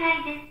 開です。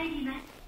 入ります。